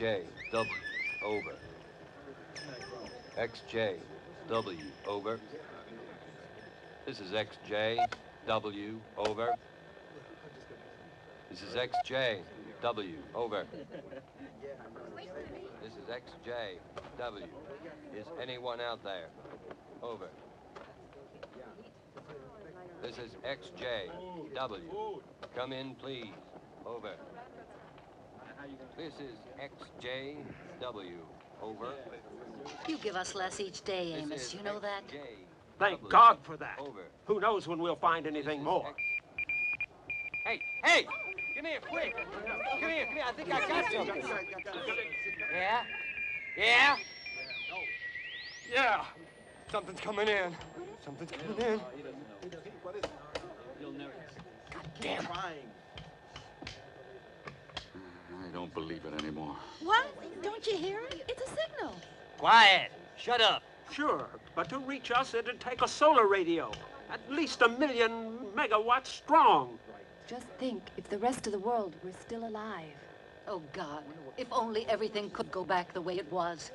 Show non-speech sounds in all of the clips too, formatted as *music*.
XJ, W, over. XJ, W, over. This is XJ, W, over. This is XJ, W, over. This is XJ, W. Is anyone out there? Over. This is XJ, W. Come in, please. Over. This is XJW. Over. You give us less each day, Amos. You know that? XJW. Thank God for that. Over. Who knows when we'll find anything more? X- Hey, hey! Come here, quick! Come here, come here. I think I got something. Yeah? Yeah? Yeah. Something's coming in. Something's coming in. God Damn. I don't believe it anymore. What? Don't you hear it? It's a signal. Quiet. Shut up. Sure, but to reach us, it'd take a solar radio. At least a million megawatts strong. Just think if the rest of the world were still alive. Oh, God. If only everything could go back the way it was.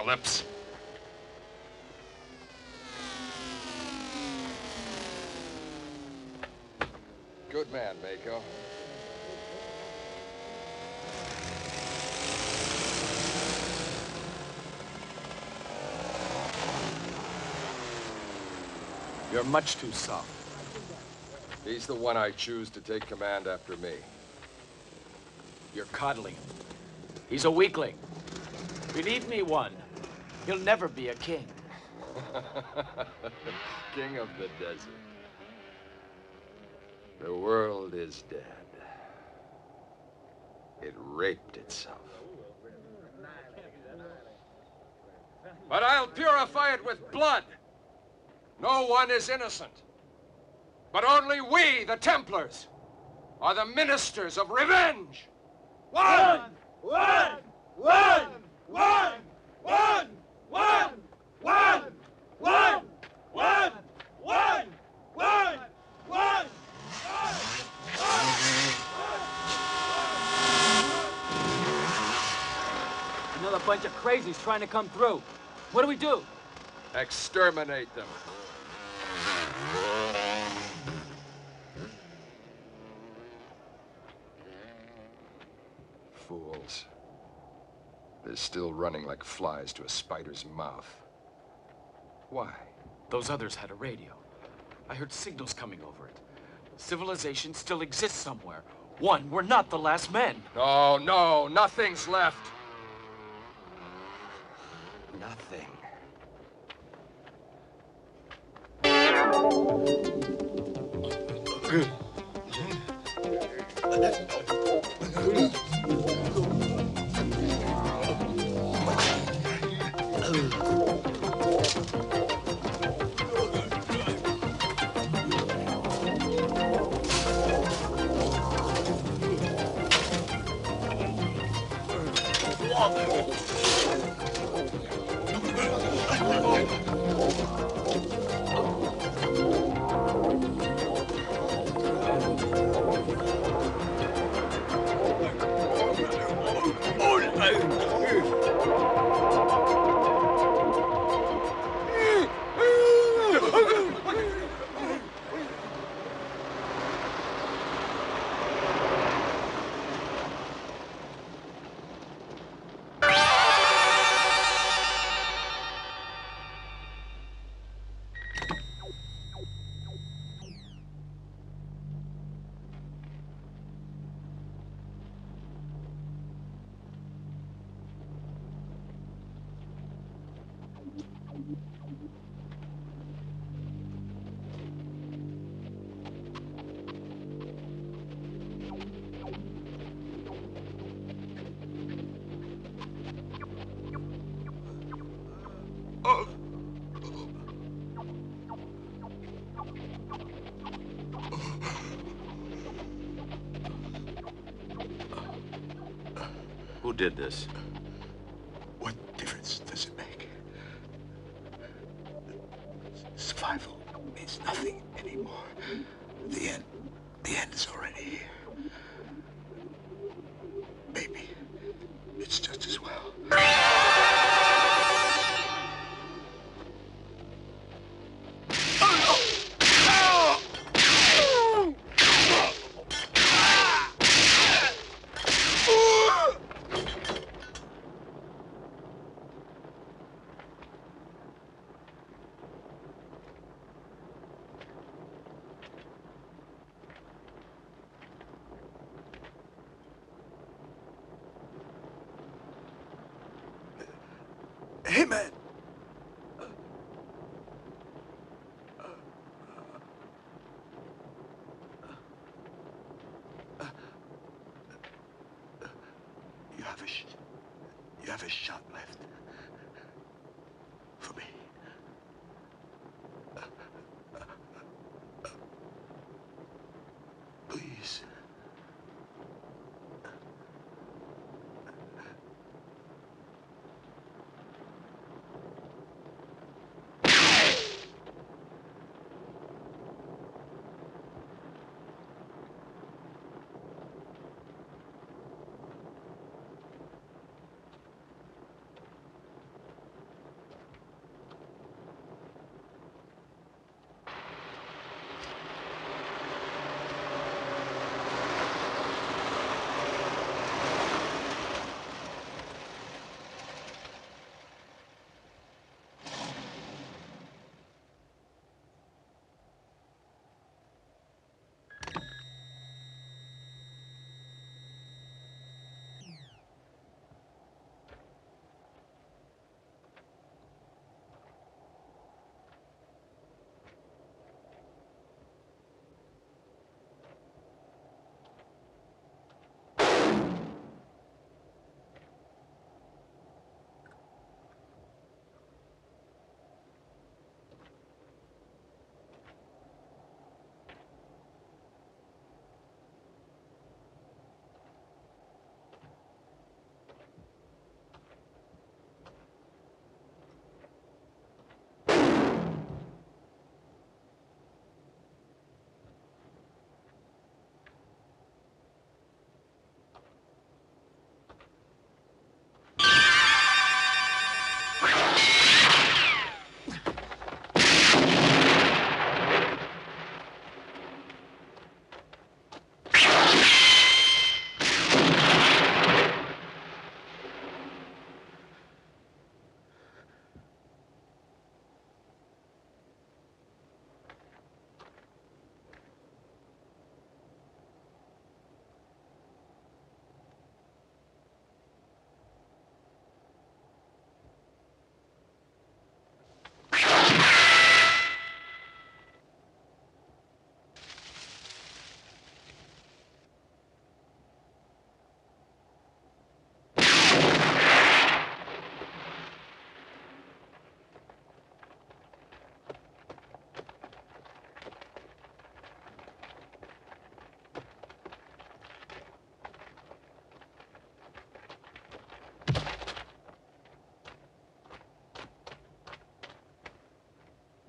Apocalypse. Good man, Mako. You're much too soft. He's the one I choose to take command after me. You're coddling him. He's a weakling. Believe me, one, he'll never be a king. *laughs* King of the desert. The world is dead. It raped itself. But I'll purify it with blood. No one is innocent. But only we, the Templars, are the ministers of revenge. One! One! One! One! One! One! One! One! One! One! One! One! Another bunch of crazies trying to come through. What do we do? Exterminate them. Fools. They're still running like flies to a spider's mouth. Why? Those others had a radio. I heard signals coming over it. Civilization still exists somewhere. One, we're not the last men. No, no, nothing's left. Nothing. Who did this?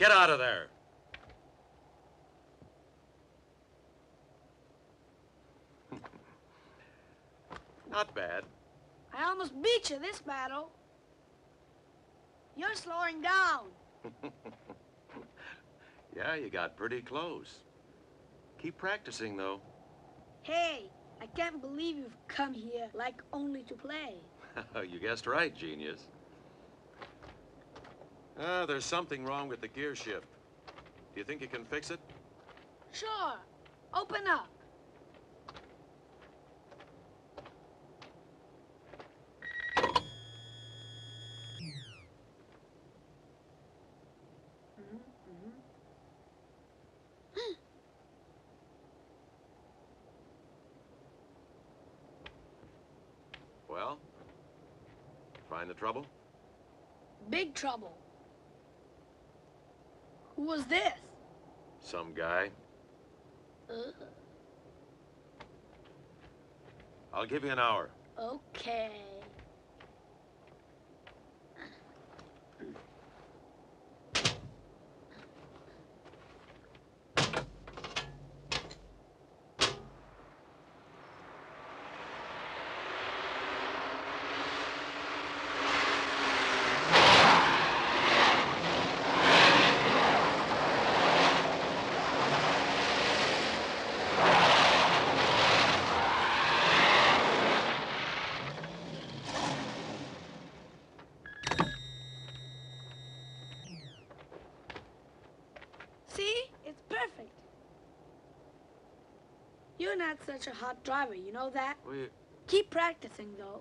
Get out of there. *laughs* Not bad. I almost beat you this battle. You're slowing down. *laughs* Yeah, you got pretty close. Keep practicing, though. Hey, I can't believe you've come here like only to play. *laughs* you guessed right, genius. Ah, there's something wrong with the gear shift. Do you think you can fix it? Sure. Open up. Well, find the trouble? Big trouble. Who was this? Some guy. Uh, I'll give you an hour. okay. See? It's perfect. You're not such a hot driver, you know that? Keep practicing, though.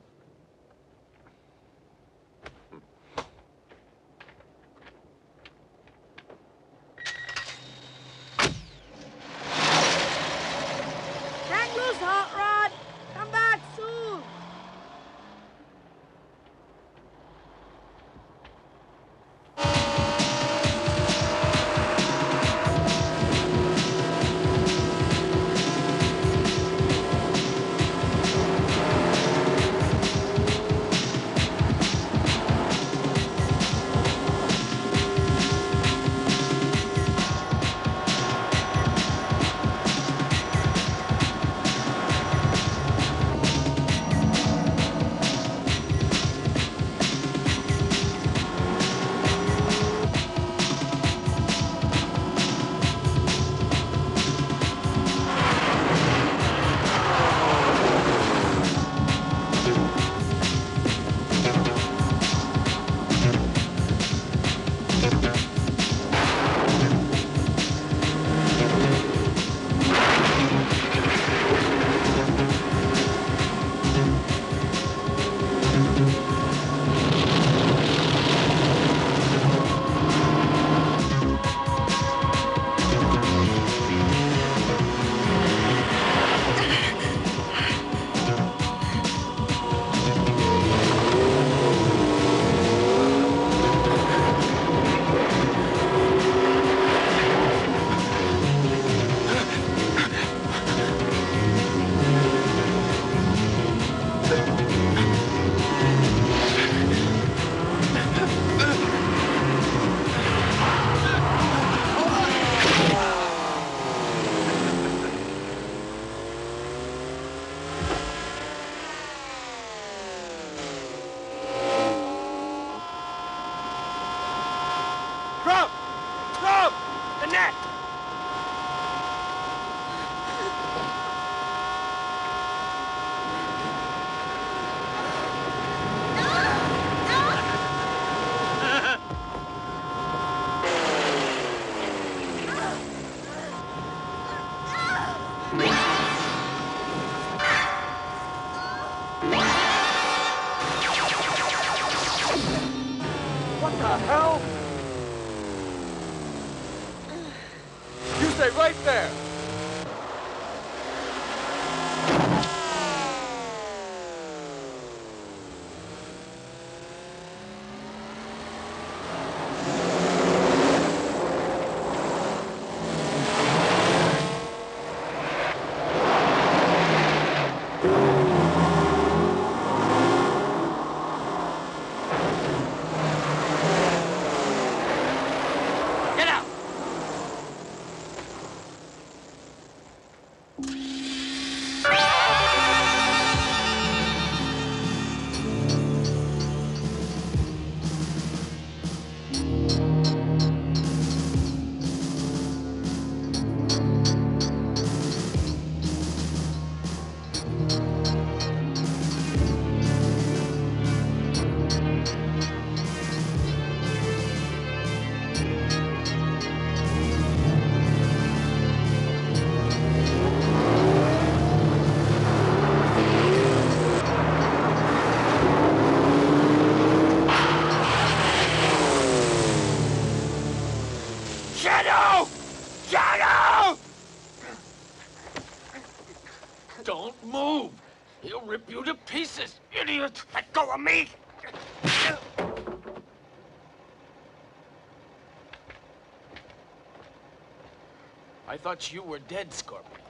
Thought you were dead, Scorpion.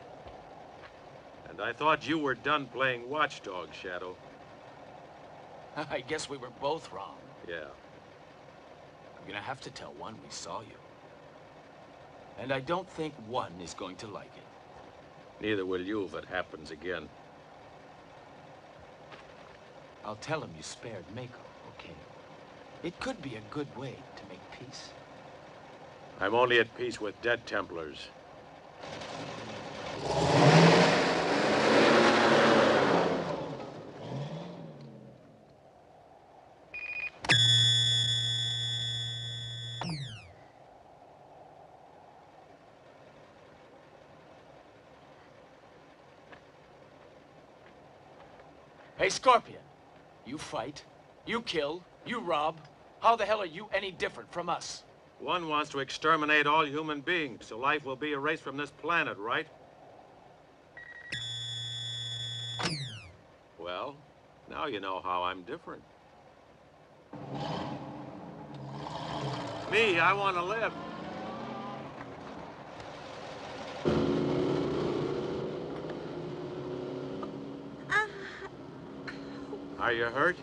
And I thought you were done playing watchdog, Shadow. *laughs* I guess we were both wrong. Yeah. I'm gonna have to tell one we saw you. And I don't think one is going to like it. Neither will you if it happens again. I'll tell him you spared Mako, okay? It could be a good way to make peace. I'm only at peace with dead Templars. Hey, Scorpion. You fight, you kill, you rob. How the hell are you any different from us? One wants to exterminate all human beings, so life will be erased from this planet, right? Well, now you know how I'm different. Me, I want to live. Uh, Are you hurt?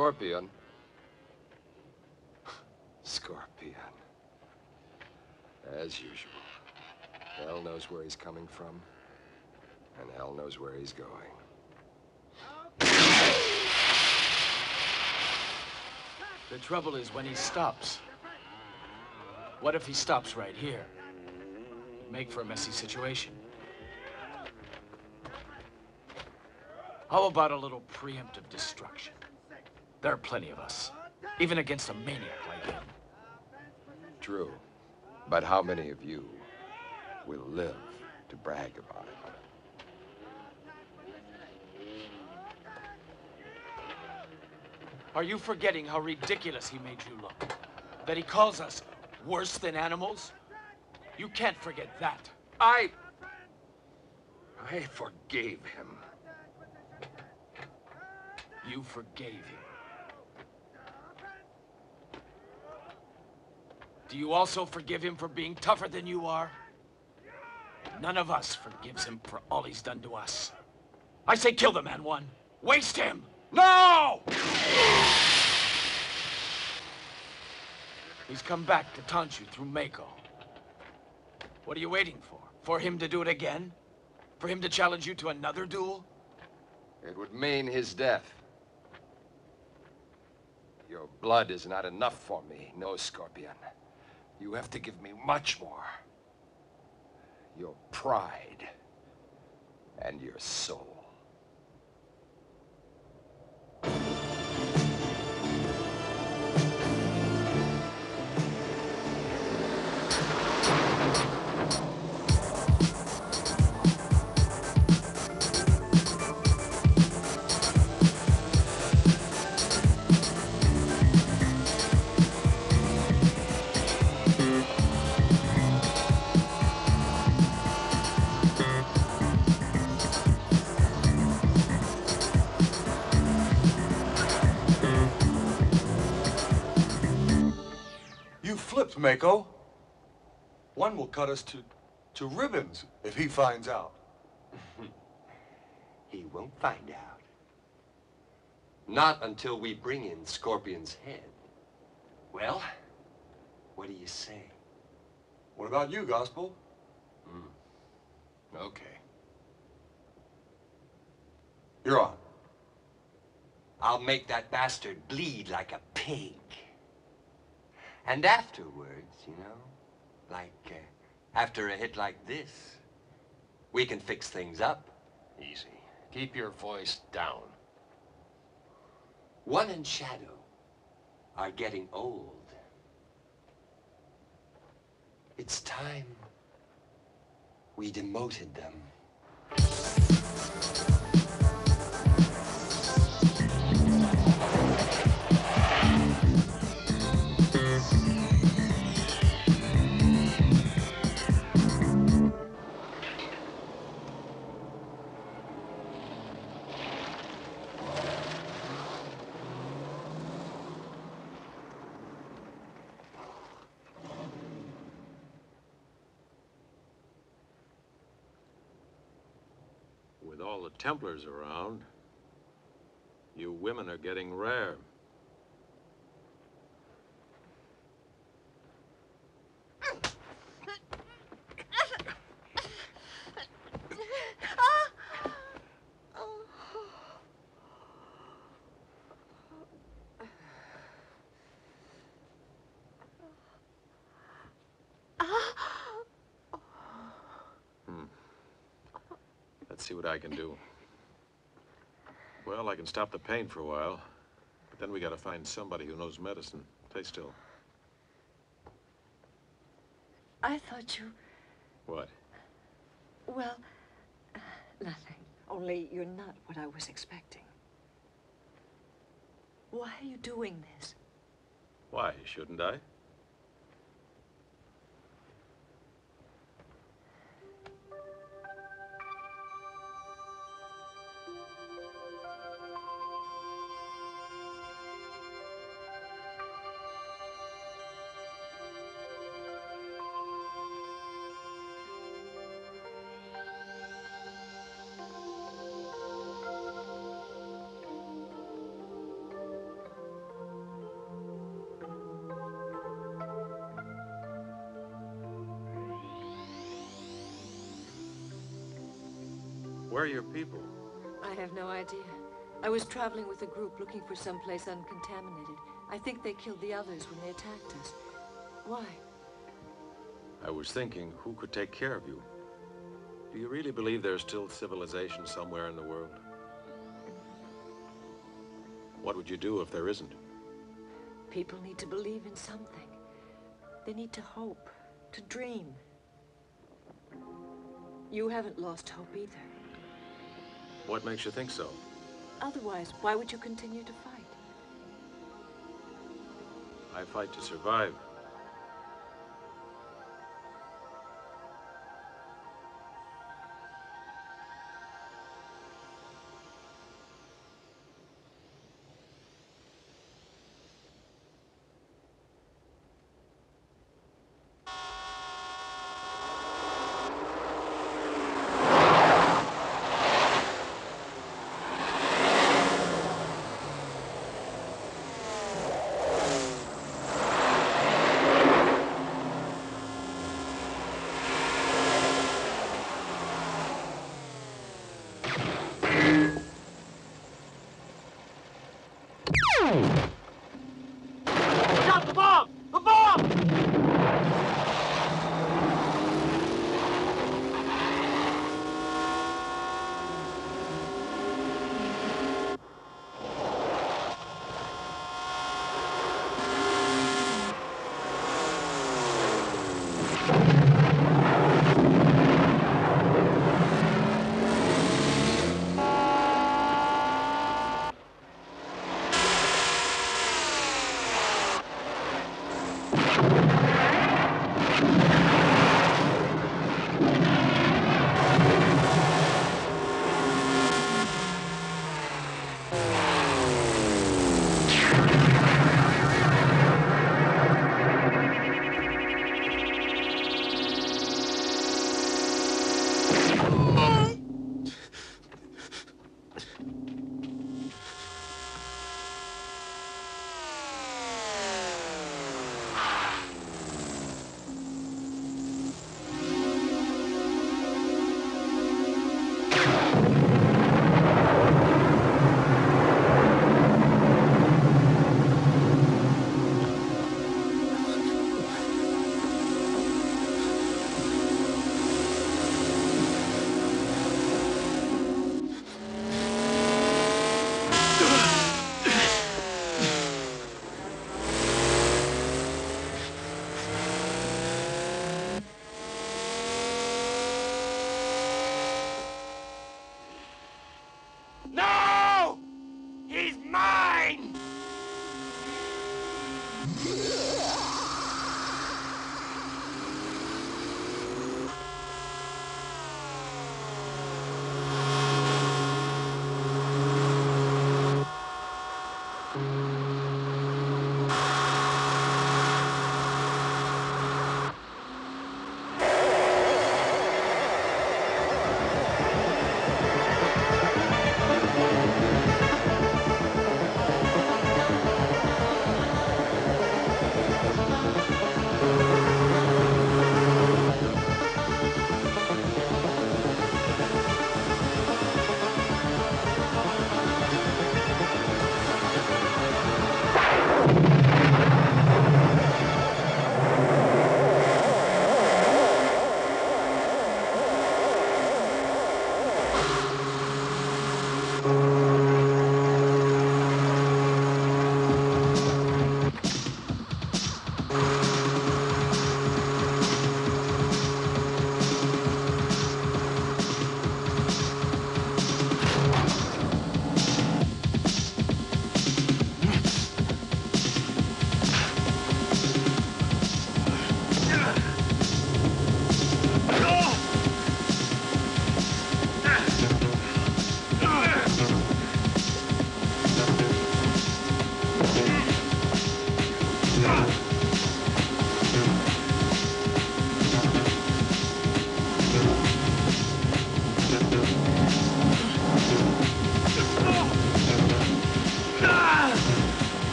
Scorpion. *laughs* Scorpion. As usual. Hell knows where he's coming from, and hell knows where he's going. The trouble is when he stops. What if he stops right here? Make for a messy situation. How about a little preemptive destruction? There are plenty of us, even against a maniac like him. True. But how many of you will live to brag about it? Are you forgetting how ridiculous he made you look? That he calls us worse than animals? You can't forget that. I... I forgave him. You forgave him. Do you also forgive him for being tougher than you are? None of us forgives him for all he's done to us. I say kill the man one. Waste him. No! He's come back to taunt you through Mako. What are you waiting for? For him to do it again? For him to challenge you to another duel? It would mean his death. Your blood is not enough for me, no, Scorpion. You have to give me much more. Your pride and your soul. Mako. One will cut us to, to ribbons if he finds out. *laughs* He won't find out. Not until we bring in Scorpion's head. Well, what do you say? What about you, Gospel? Hmm. Okay. You're on. I'll make that bastard bleed like a pig. And afterwards, you know, like uh, after a hit like this, we can fix things up. Easy. Keep your voice down. One and shadow are getting old. It's time we demoted them. Templars around, you women are getting rare. Hmm. Let's see what I can do. Well, I can stop the pain for a while, but then we gotta find somebody who knows medicine. Stay still. I thought you. What? Well, uh, *sighs* nothing. Only you're not what I was expecting. Why are you doing this? Why, shouldn't I? I was traveling with a group looking for some place uncontaminated. I think they killed the others when they attacked us. Why? I was thinking, who could take care of you? Do you really believe there's still civilization somewhere in the world? What would you do if there isn't? People need to believe in something. They need to hope, to dream. You haven't lost hope either. What makes you think so? Otherwise, why would you continue to fight? I fight to survive.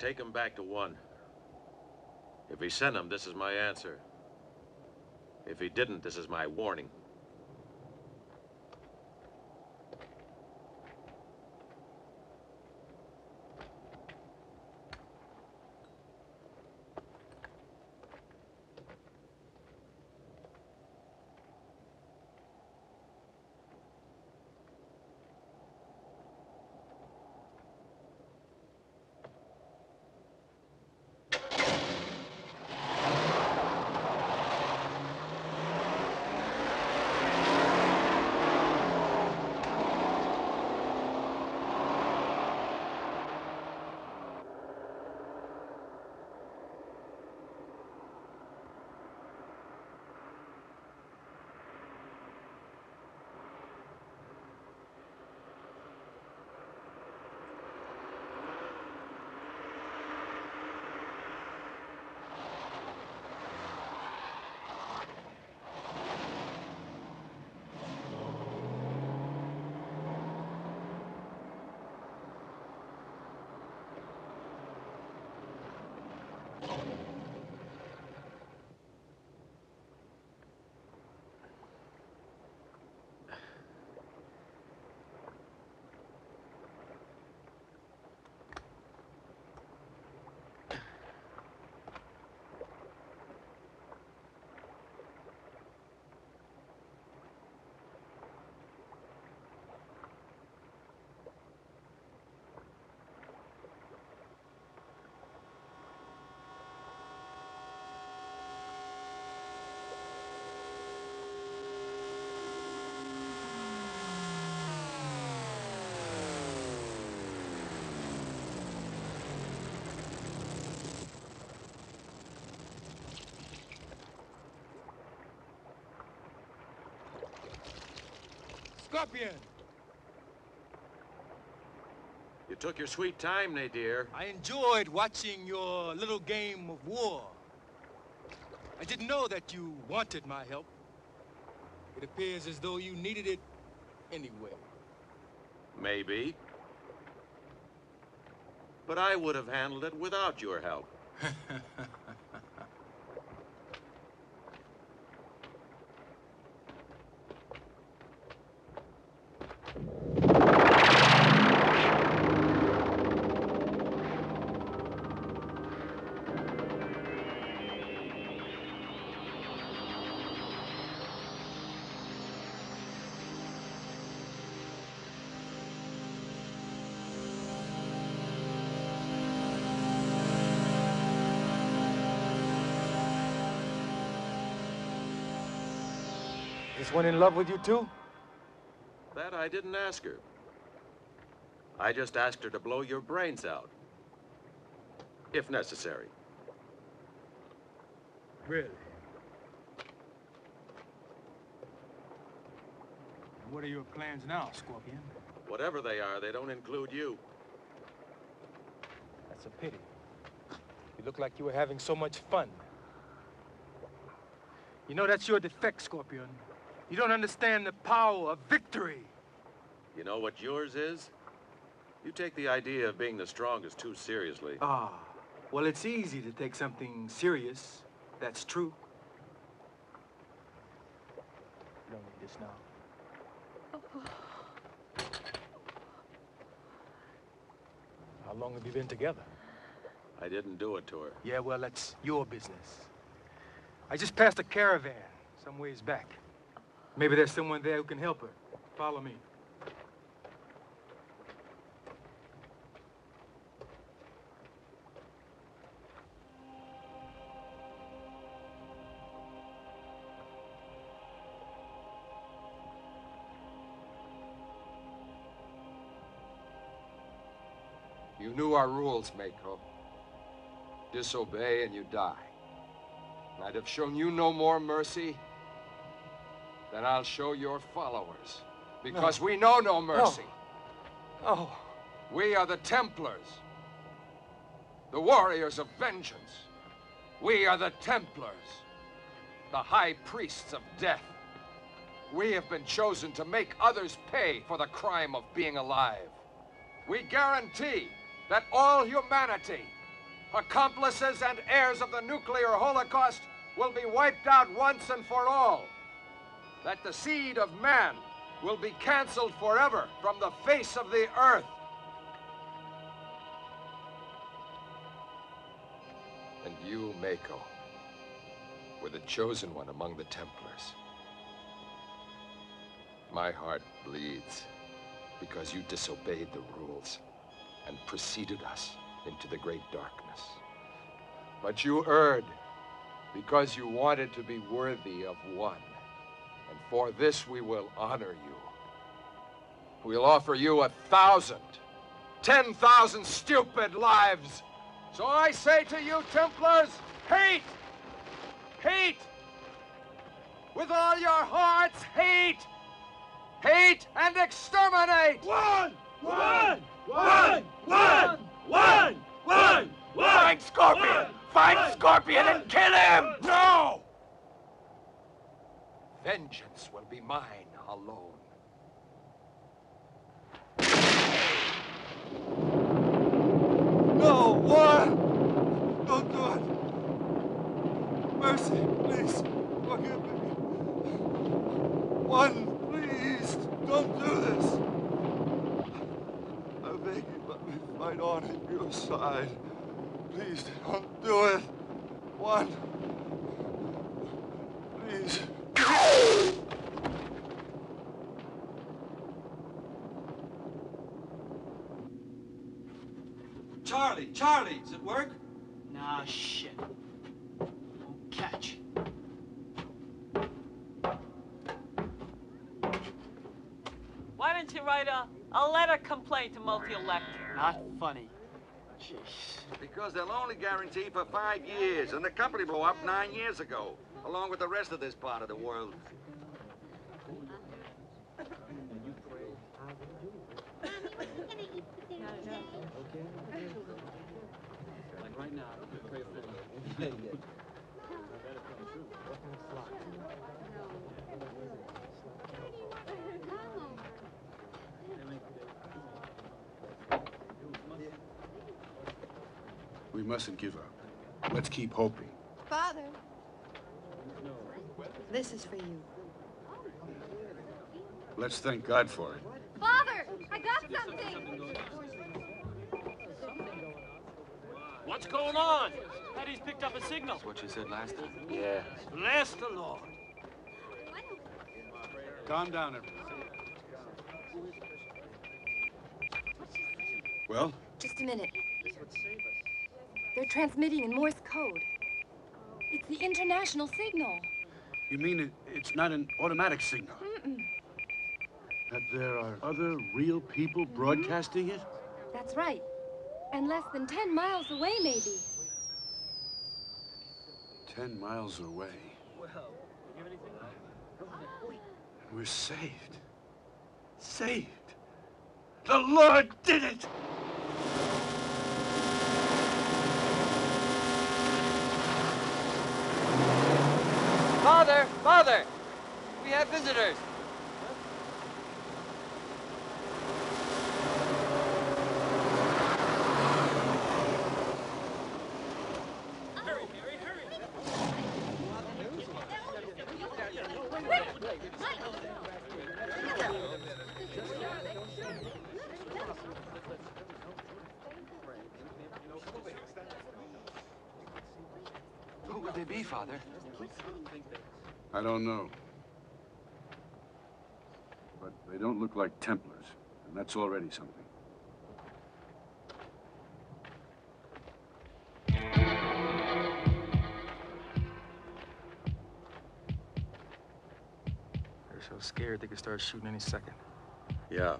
Take him back to one. If he sent him, this is my answer. If he didn't, this is my warning. Scorpion! You took your sweet time, Nadir. I enjoyed watching your little game of war. I didn't know that you wanted my help. It appears as though you needed it anyway. Maybe. But I would have handled it without your help. *laughs* This one in love with you too? That I didn't ask her. I just asked her to blow your brains out. If necessary. Really? What are your plans now, Scorpion? Whatever they are, they don't include you. That's a pity. You look like you were having so much fun. You know, that's your defect, Scorpion. You don't understand the power of victory. You know what yours is? You take the idea of being the strongest too seriously. Ah, well, it's easy to take something serious. That's true. You don't need this now. *sighs* How long have you been together? I didn't do it to her. Yeah, well, that's your business. I just passed a caravan some ways back. Maybe there's someone there who can help her. Follow me. You knew our rules, Mako. Disobey and you die. I'd have shown you no more mercy than I'll show your followers. Because No. we know no mercy. Oh. We are the Templars. The warriors of vengeance. We are the Templars. The high priests of death. We have been chosen to make others pay for the crime of being alive. We guarantee that all humanity accomplices and heirs of the nuclear holocaust will be wiped out once and for all. That the seed of man will be canceled forever from the face of the earth. And you, Mako, were the chosen one among the Templars. My heart bleeds because you disobeyed the rules and preceded us into the great darkness. But you erred because you wanted to be worthy of one. And for this we will honor you. We'll offer you a thousand, ten thousand stupid lives. So I say to you, Templars, hate! Hate! With all your hearts, hate! Hate and exterminate! One! One! One! One! One! One! Find Scorpion! Find Scorpion and kill him! No! Vengeance will be mine alone. No, what? Don't do it. Mercy, please, forgive me. One, please, don't do this. I beg you, let me fight on at your side. Please, don't do it. One, please. Charlie, Charlie, does it work? Nah, shit. Won't catch. Why don't you write a, a letter complaint to multi-electric? Not funny. Jeez. Because they'll only guarantee for five years, and the company blew up nine years ago, along with the rest of this part of the world. Right now, pray for me. We mustn't give up. Let's keep hoping. Father. This is for you. Let's thank God for it. Father, I got something. What's going on? Eddie's picked up a signal. That's what you said last time. Yeah. Bless the Lord. Calm down, everyone. Well, Just a minute. They're transmitting in Morse code. It's the international signal. you mean it, it's not an automatic signal? Mm-mm. That there are other real people mm-hmm. broadcasting it? That's right. And less than 10 miles away, maybe. Ten miles away. Well, we're saved. Saved. The Lord did it! Father! Father! We have visitors! Who would they be, Father? I don't know. But they don't look like Templars, and that's already something. They're so scared they could start shooting any second. Yeah.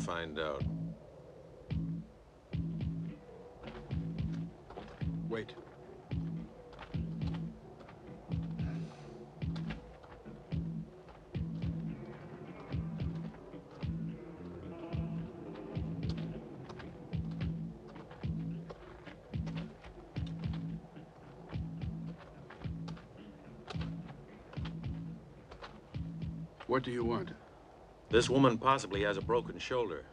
find out. Wait. What do you want? This woman possibly has a broken shoulder.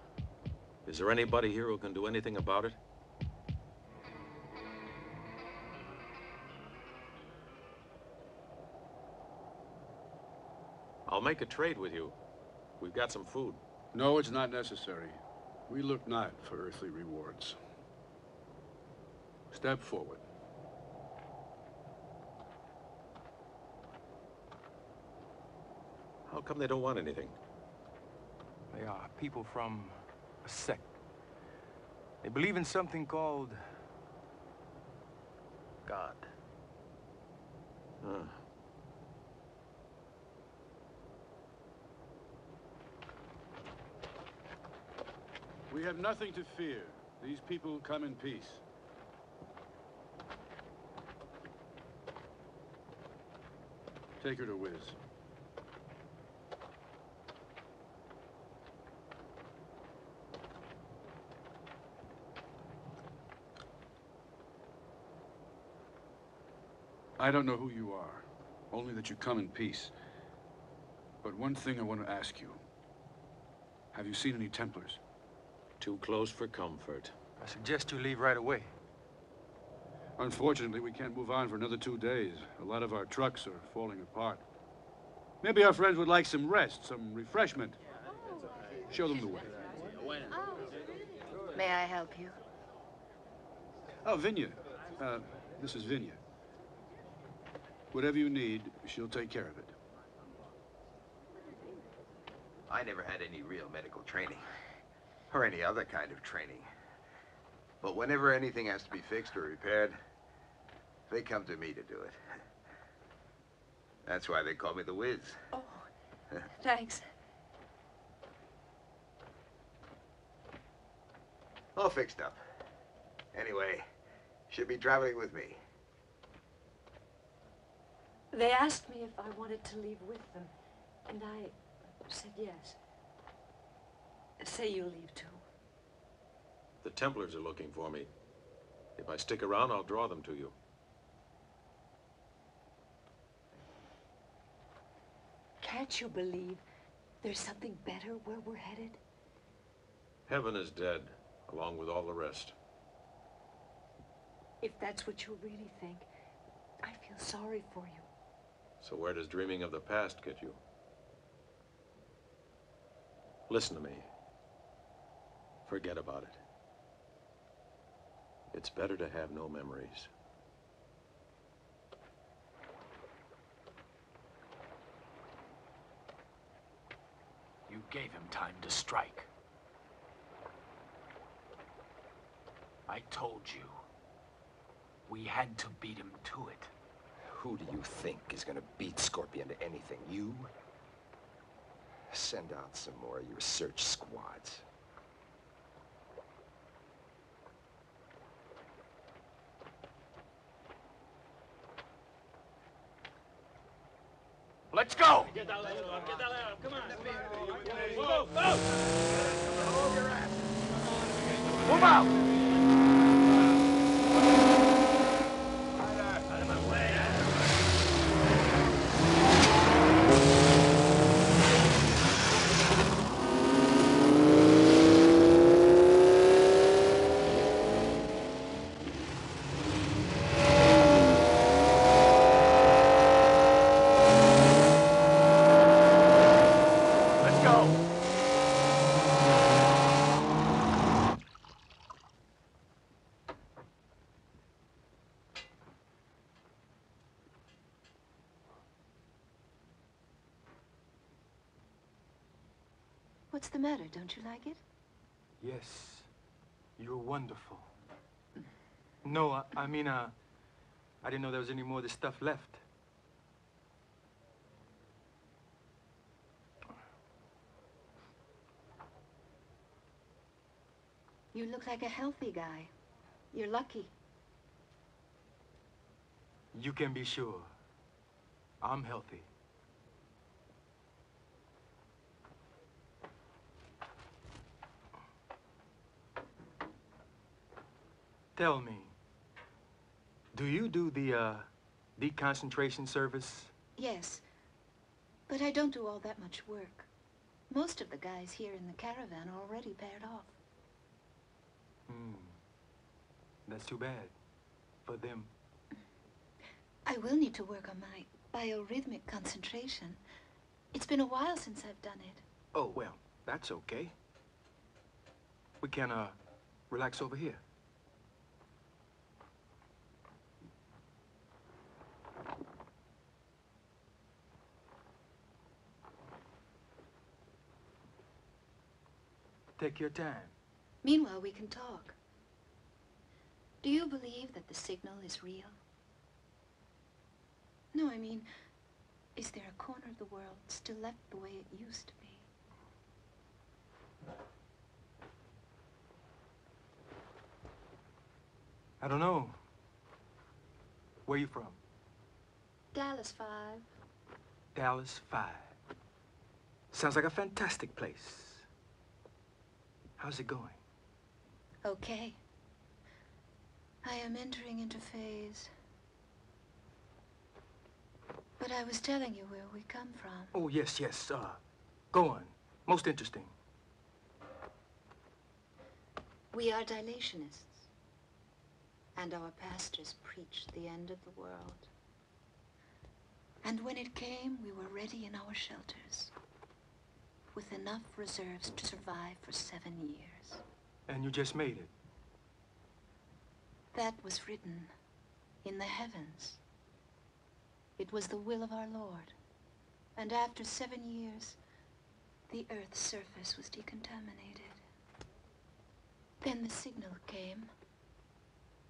Is there anybody here who can do anything about it? I'll make a trade with you. We've got some food. No, it's not necessary. We look not for earthly rewards. Step forward. How come they don't want anything? They are people from a sect. They believe in something called God. Huh. We have nothing to fear. These people come in peace. Take her to Wiz. I don't know who you are, only that you come in peace. But one thing I want to ask you. Have you seen any Templars? Too close for comfort. I suggest you leave right away. Unfortunately, we can't move on for another two days. A lot of our trucks are falling apart. Maybe our friends would like some rest, some refreshment. Show them the way. May I help you? Oh, Vinya. Uh, this is Vinya. Whatever you need, she'll take care of it. I never had any real medical training. Or any other kind of training. But whenever anything has to be fixed or repaired, they come to me to do it. That's why they call me the Wiz. Oh, thanks. All fixed up. Anyway, should be traveling with me. They asked me if I wanted to leave with them, and I said yes. Say you leave too. The Templars are looking for me. If I stick around, I'll draw them to you. Can't you believe there's something better where we're headed? Heaven is dead, along with all the rest. If that's what you really think, I feel sorry for you. So where does dreaming of the past get you? Listen to me. Forget about it. It's better to have no memories. You gave him time to strike. I told you. We had to beat him to it. Who do you think is gonna beat Scorpion to anything? You? Send out some more of your search squads. Let's go! Move out! Let's go! What's the matter? Don't you like it? Yes, you're wonderful. No, I, I mean, uh, I didn't know there was any more of this stuff left. You look like a healthy guy. You're lucky. You can be sure. I'm healthy. Tell me, do you do the, uh, deconcentration service? Yes. But I don't do all that much work. Most of the guys here in the caravan are already paired off. Hmm. That's too bad. For them. I will need to work on my biorhythmic concentration. It's been a while since I've done it. Oh, well, that's okay. We can, uh, relax over here. Take your time. Meanwhile, we can talk. Do you believe that the signal is real? No, I mean, is there a corner of the world still left the way it used to be? I don't know. Where are you from? Dallas 5. Dallas 5. Sounds like a fantastic place. How's it going? Okay. I am entering into phase. But I was telling you where we come from. Oh, yes, yes. Uh, go on. Most interesting. We are dilationists. And our pastors preached the end of the world. And when it came, we were ready in our shelters. With enough reserves to survive for seven years. And you just made it. That was written in the heavens. It was the will of our Lord. And after seven years, the Earth's surface was decontaminated. Then the signal came,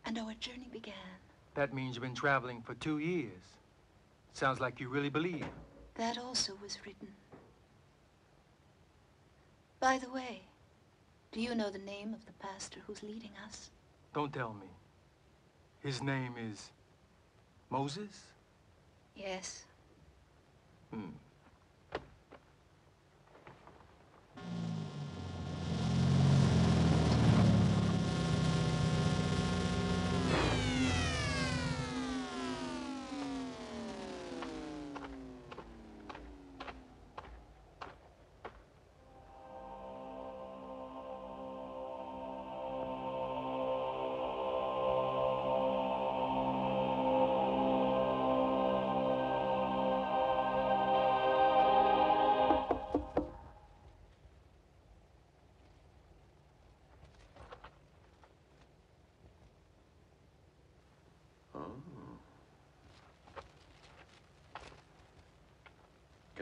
and our journey began. That means you've been traveling for two years. Sounds like you really believe. That also was written. By the way, do you know the name of the pastor who's leading us? Don't tell me. His name is Moses? Yes. Hmm.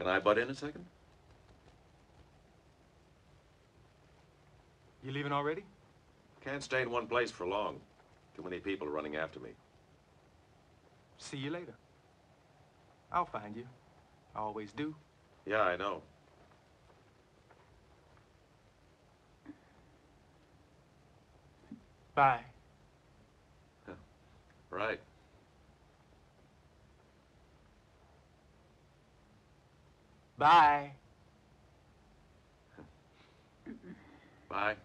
Can I butt in a second? You leaving already? Can't stay in one place for long. Too many people running after me. See you later. I'll find you. I always do. Yeah, I know. Bye. *laughs* Right. Bye. Bye.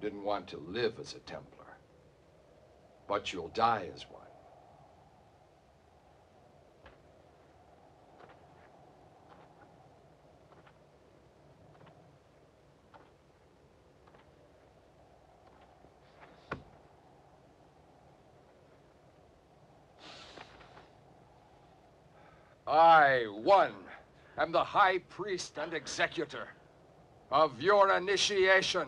You didn't want to live as a Templar, but you'll die as one. I, one, am the High Priest and Executor of your initiation.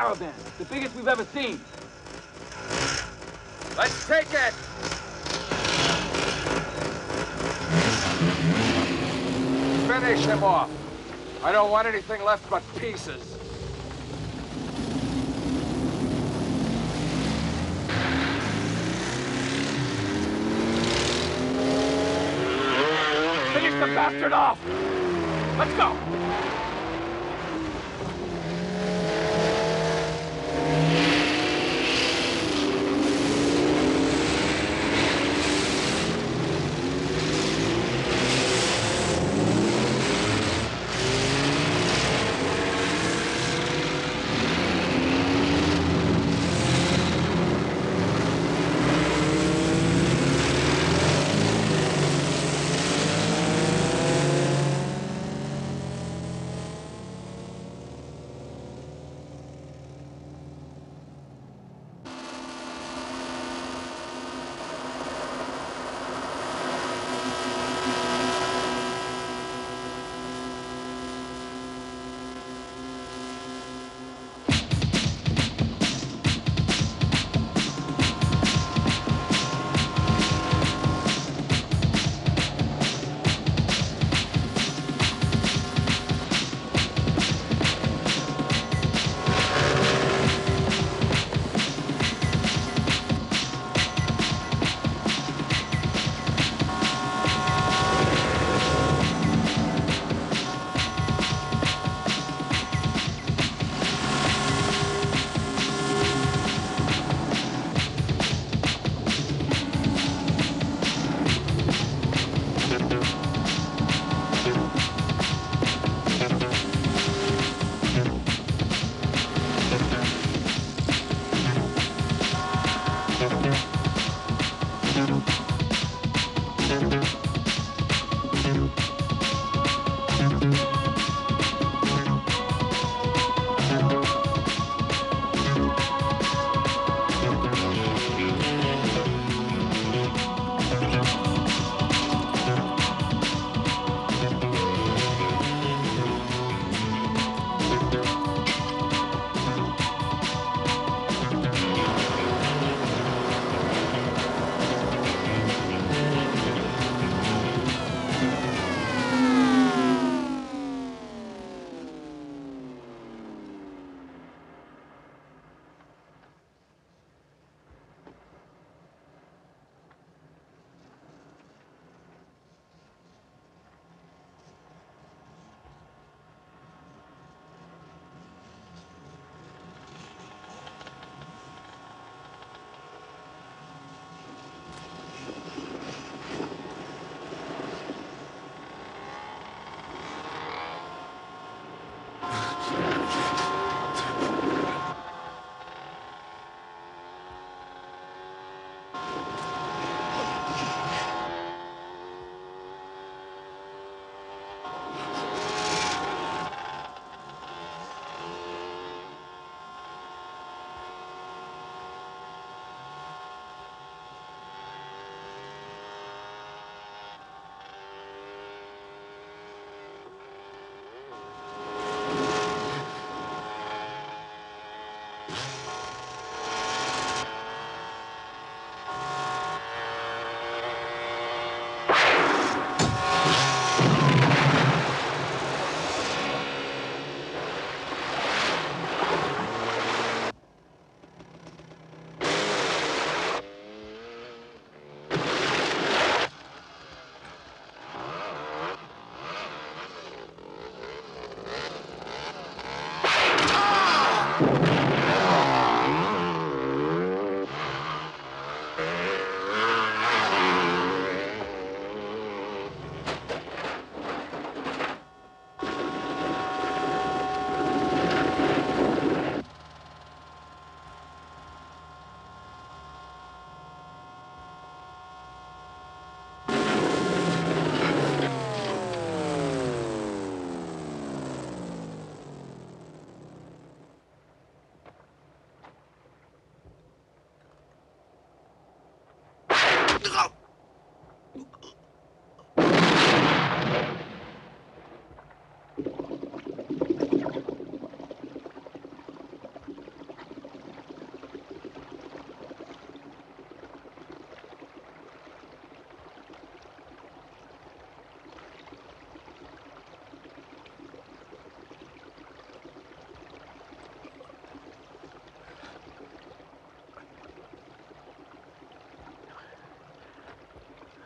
Caravan, the biggest we've ever seen. Let's take it! Finish him off. I don't want anything left but pieces. Finish the bastard off! Let's go!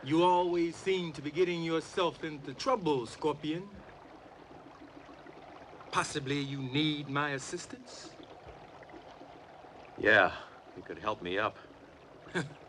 You always seem to be getting yourself into trouble, Scorpion. Possibly you need my assistance? Yeah, you could help me up. *laughs*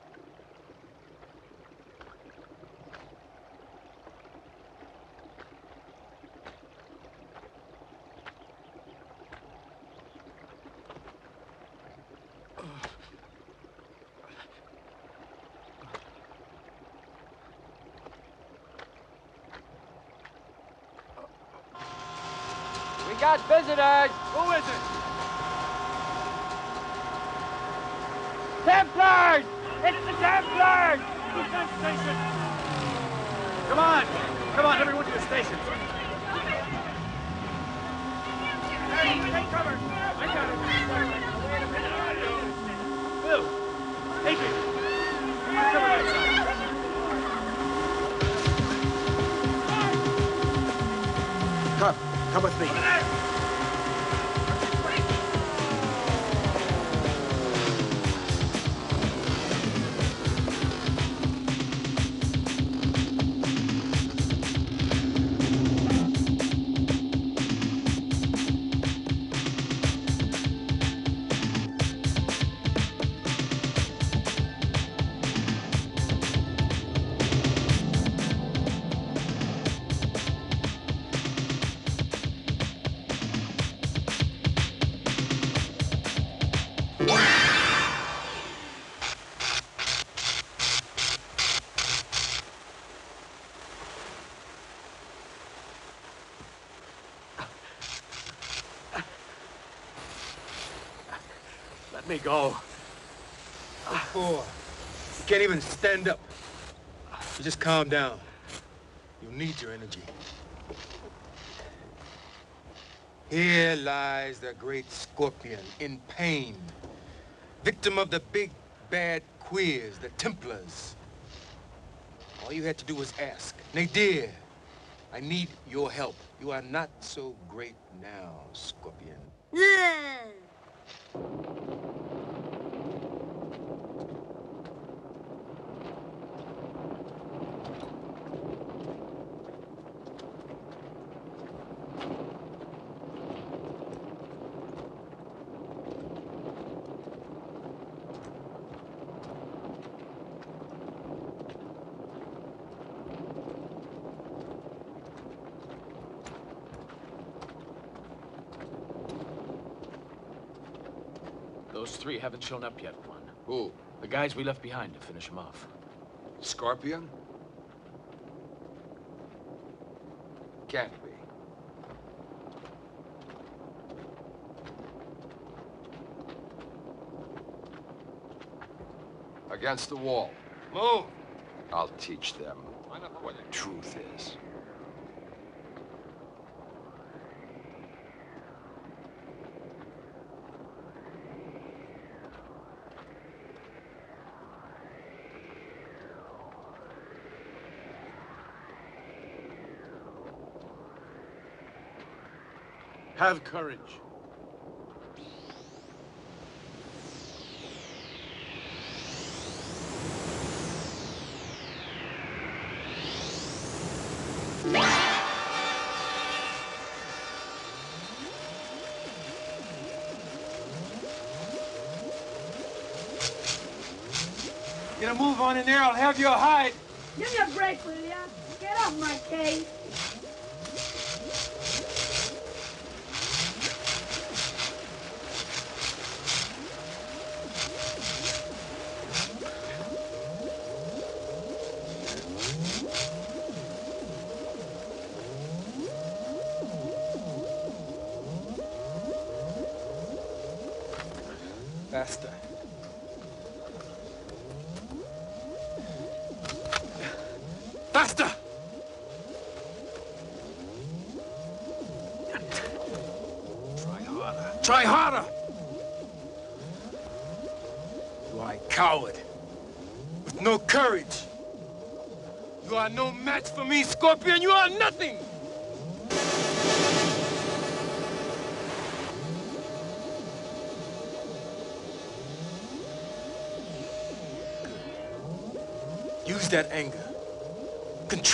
can't even stand up. You just calm down. You need your energy. Here lies the great scorpion in pain, victim of the big bad queers, the Templars. All you had to do was ask. Nadir, I need your help. You are not so great now, Scorpion. Those three haven't shown up yet, one. Who? The guys we left behind to finish them off. Scorpion? Can't be. Against the wall. Move! I'll teach them what the truth is. Have courage. Get a move on in there, I'll have your hide. Give me a break, will ya? Get off my case.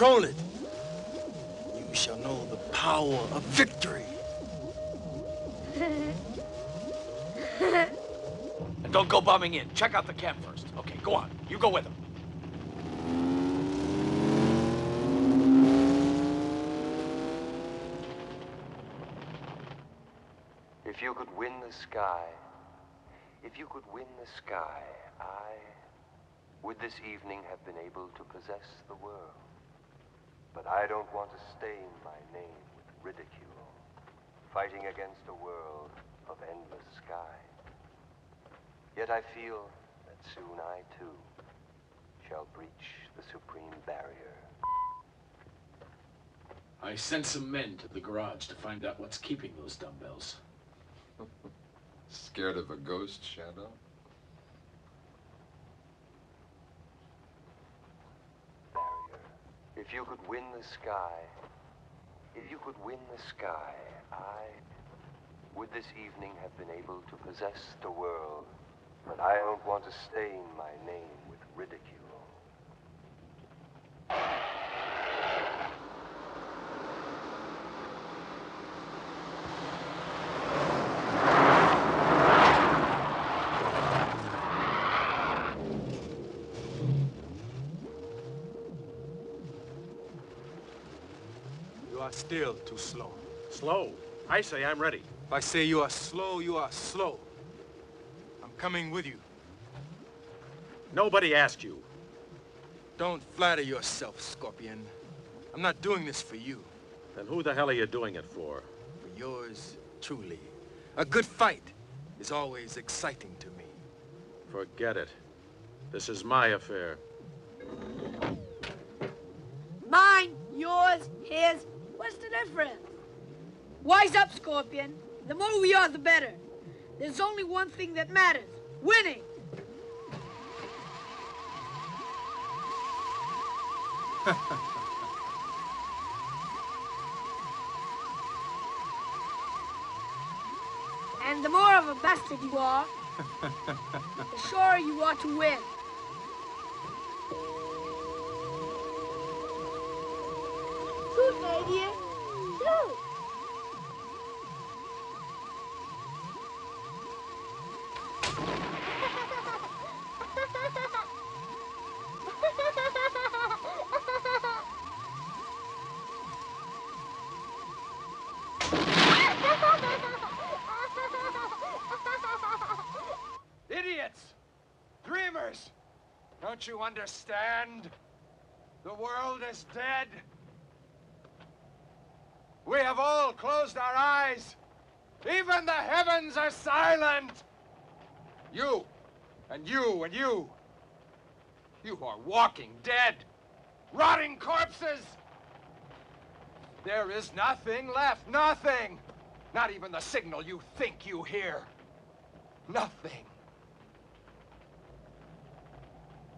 Control it. You shall know the power of victory. *laughs* And don't go bombing in. Check out the camp first. Okay, go on. You go with them. If you could win the sky, if you could win the sky, I would this evening have been able to possess the world. But I don't want to stain my name with ridicule, fighting against a world of endless sky. Yet I feel that soon I too shall breach the supreme barrier. I sent some men to the garage to find out what's keeping those dumbbells. *laughs* Scared of a ghost, Shadow? If you could win the sky, if you could win the sky, I would this evening have been able to possess the world. But I don't want to stain my name with ridicule. Are still too slow. Slow? I say I'm ready. If I say you are slow, you are slow. I'm coming with you. Nobody asked you. Don't flatter yourself, Scorpion. I'm not doing this for you. Then who the hell are you doing it for? For yours truly. A good fight is always exciting to me. Forget it. This is my affair. Mine, yours, his. What's the difference? Wise up, Scorpion. The more we are, the better. There's only one thing that matters. Winning. *laughs* and the more of a bastard you are, the surer you are to win. *laughs* Idiots! Dreamers! Don't you understand? The world is dead. We have all closed our eyes. Even the heavens are silent. You, and you, and you. You are walking dead, rotting corpses. There is nothing left, nothing. Not even the signal you think you hear. Nothing.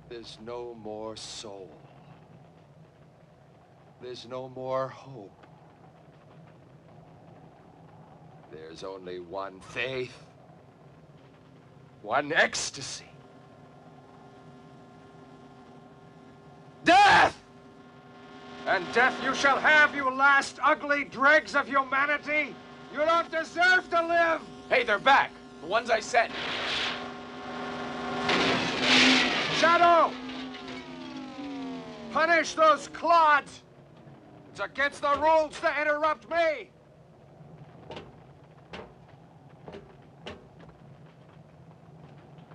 There's no more soul. There's no more hope. There's only one faith, one ecstasy. Death! And death you shall have, you last ugly dregs of humanity! You don't deserve to live! Hey, they're back. The ones I sent. Shadow! Punish those clods! It's against the rules to interrupt me!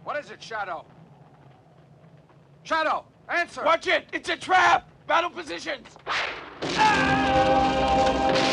What is it, Shadow? Shadow, answer! Watch it! It's a trap! Battle positions! Ah!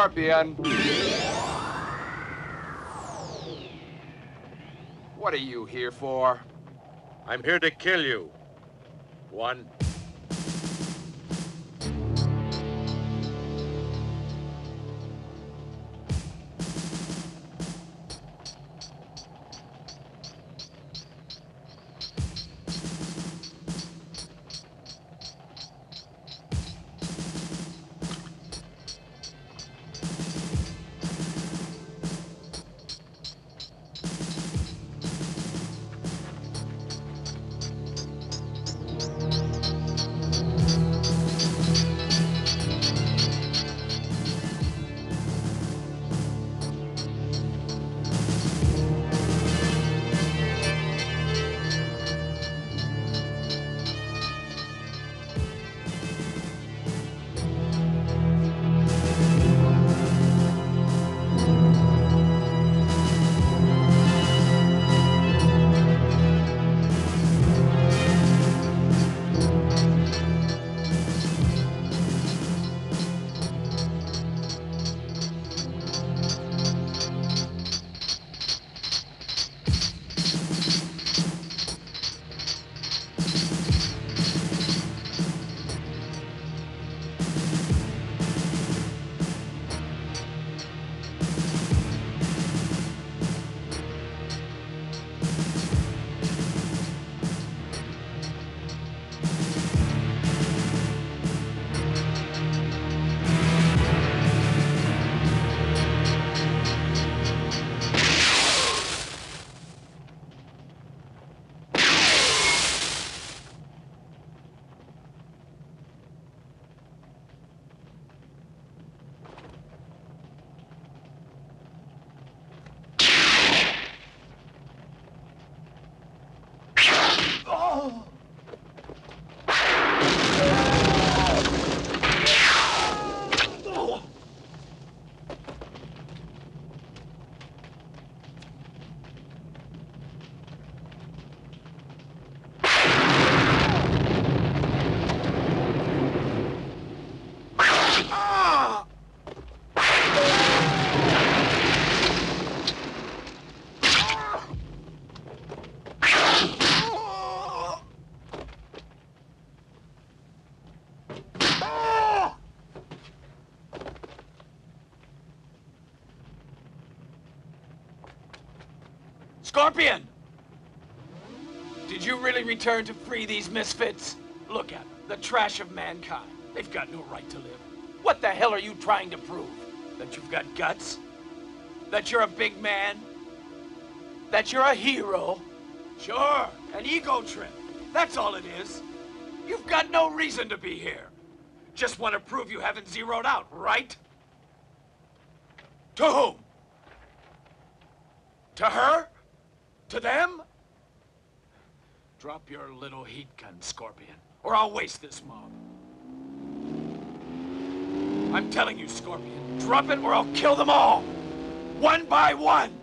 Scorpion. What are you here for? I'm here to kill you. One. Scorpion! Did you really return to free these misfits? Look at them, the trash of mankind. They've got no right to live. What the hell are you trying to prove? That you've got guts? That you're a big man? That you're a hero? Sure, an ego trip. That's all it is. You've got no reason to be here. Just want to prove you haven't zeroed out, right? To whom? To her? To them? Drop your little heat gun, Scorpion, or I'll waste this mob. I'm telling you, Scorpion, drop it or I'll kill them all! One by one!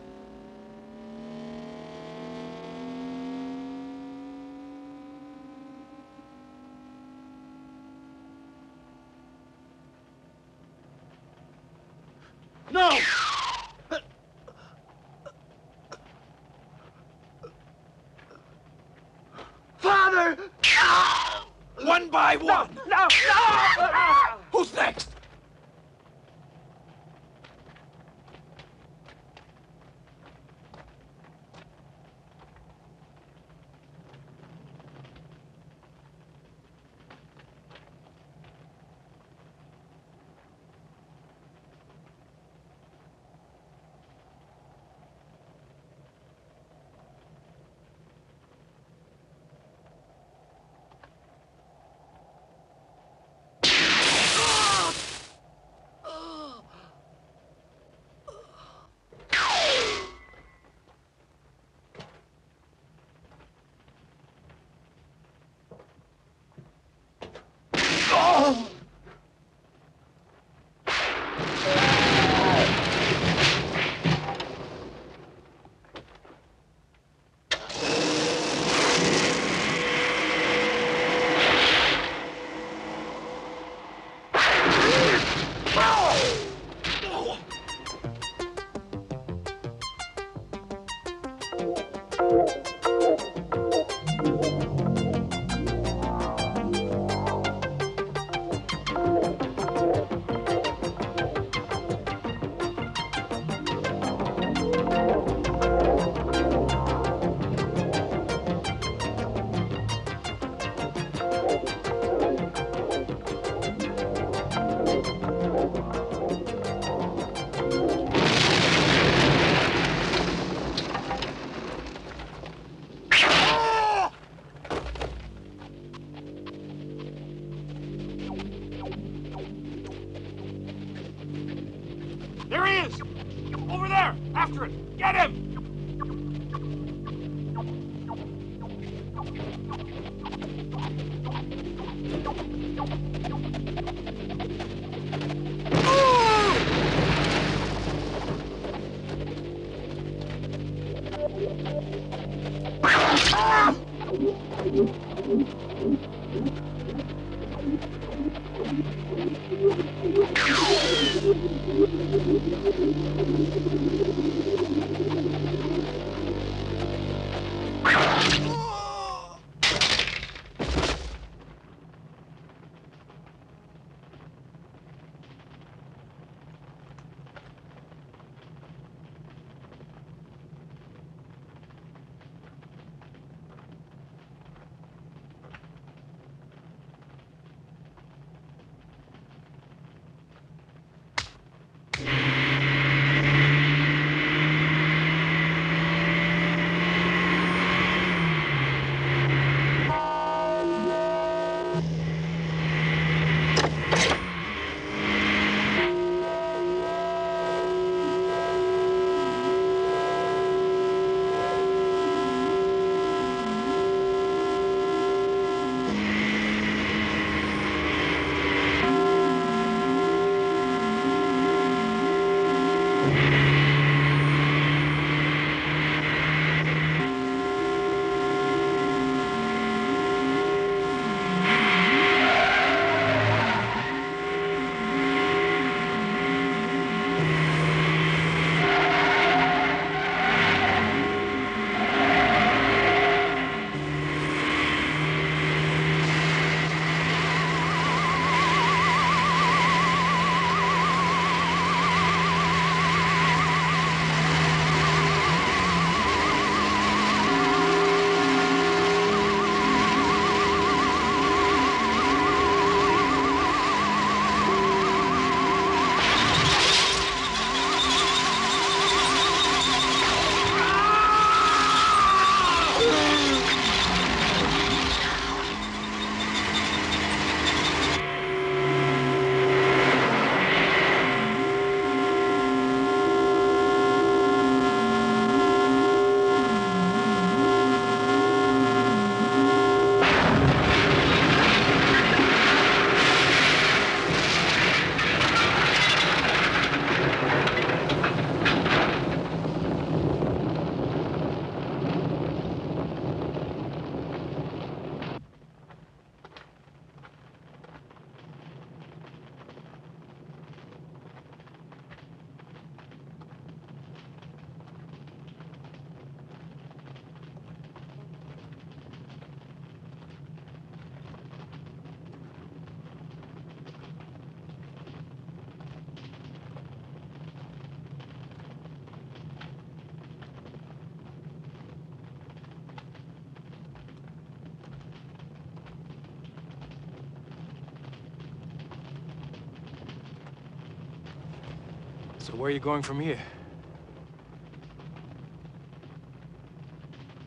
So where are you going from here?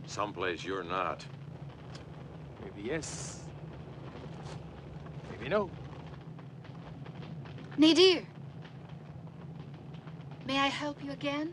Someplace you're not. Maybe yes. Maybe no. Nadir. May I help you again?